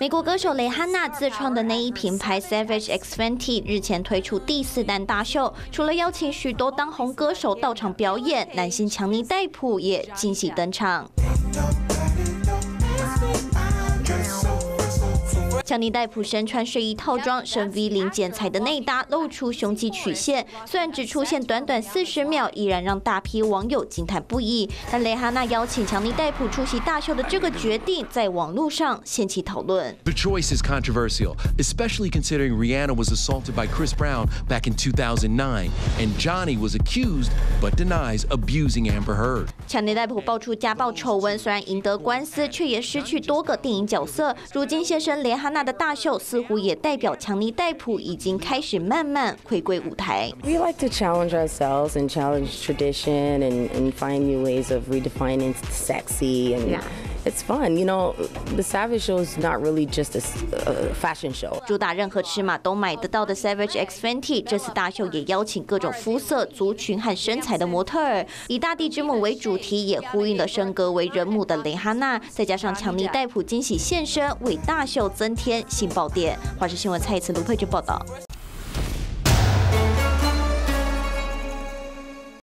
美国歌手蕾哈娜自创的内衣品牌 savage x fenty 日前推出第四单大秀除了邀请许多当红歌手到场表演男性强尼戴普也惊喜登场。强尼戴普身穿睡衣套装，深 V 领剪裁的内搭露出胸肌曲线，虽然只出现短短四十秒，依然让大批网友惊叹不已。但蕾哈娜邀请强尼戴普出席大秀的这个决定，在网络上掀起讨论。The choice is controversial, especially considering Rihanna was assaulted by Chris Brown back in 2009, and Johnny was accused but denies abusing Amber Heard. 强尼戴普爆出家暴丑闻，虽然赢得官司，却也失去多个电影角色。如今现身蕾哈娜的大秀，似乎也代表强尼戴普已经开始慢慢回归舞台。We like to challenge ourselves and challenge tradition and, and find new ways of redefining sexy and. It's fun, you know. The Savage Show is not really just a, a fashion show. 主打任何尺码都买得到的 Savage X Fenty 这次大秀也邀请各种肤色、族群和身材的模特儿，以大地之母为主题，也呼应了升格为人母的蕾哈娜，再加上强尼戴普惊喜现身，为大秀增添新爆点。华视新闻蔡一次卢佩君报道。